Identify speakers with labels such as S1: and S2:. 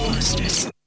S1: Bloodbusters.